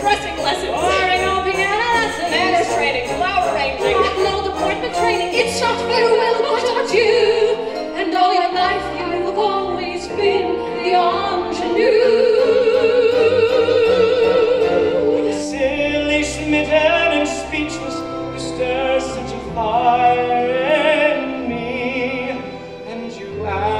Pressing lessons, RAL pianos, manners training, flower arranging, little deportment training. It's shot very well, but aren't you? And all your life you have always been the ingenue. Silly, smitten, and speechless, you stir such a fire in me, and you ask.